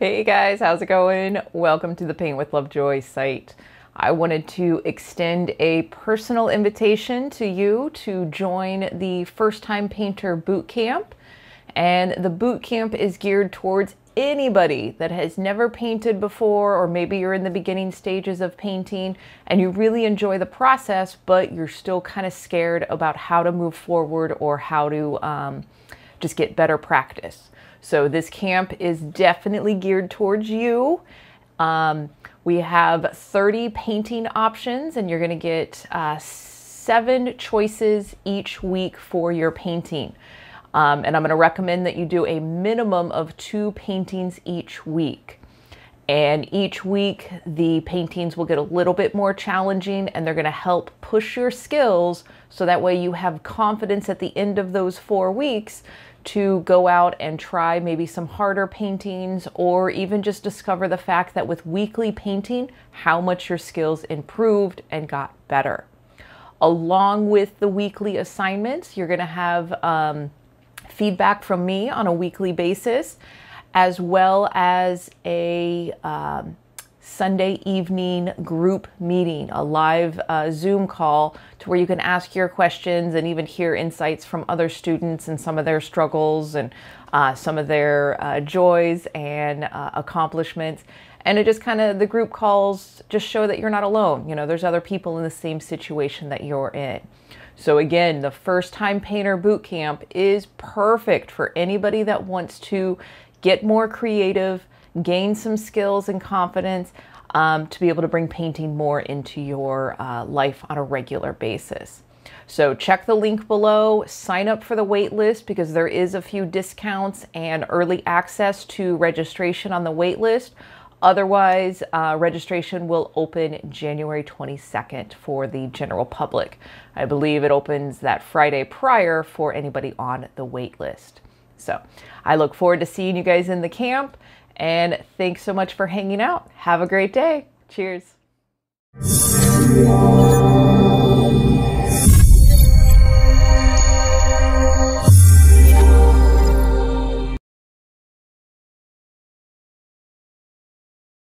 Hey guys, how's it going? Welcome to the Paint with Lovejoy site. I wanted to extend a personal invitation to you to join the First Time Painter Boot Camp. And the boot camp is geared towards anybody that has never painted before, or maybe you're in the beginning stages of painting and you really enjoy the process, but you're still kind of scared about how to move forward or how to um, just get better practice. So this camp is definitely geared towards you. Um, we have 30 painting options and you're gonna get uh, seven choices each week for your painting. Um, and I'm gonna recommend that you do a minimum of two paintings each week. And each week, the paintings will get a little bit more challenging and they're gonna help push your skills so that way you have confidence at the end of those four weeks to go out and try maybe some harder paintings or even just discover the fact that with weekly painting, how much your skills improved and got better. Along with the weekly assignments, you're gonna have um, feedback from me on a weekly basis, as well as a um, Sunday evening group meeting, a live uh, Zoom call to where you can ask your questions and even hear insights from other students and some of their struggles and uh, some of their uh, joys and uh, accomplishments. And it just kind of, the group calls just show that you're not alone. You know, there's other people in the same situation that you're in. So again, the first time painter boot camp is perfect for anybody that wants to get more creative, gain some skills and confidence, um, to be able to bring painting more into your uh, life on a regular basis. So check the link below, sign up for the wait list because there is a few discounts and early access to registration on the wait list. Otherwise, uh, registration will open January 22nd for the general public. I believe it opens that Friday prior for anybody on the wait list. So I look forward to seeing you guys in the camp and thanks so much for hanging out. Have a great day. Cheers.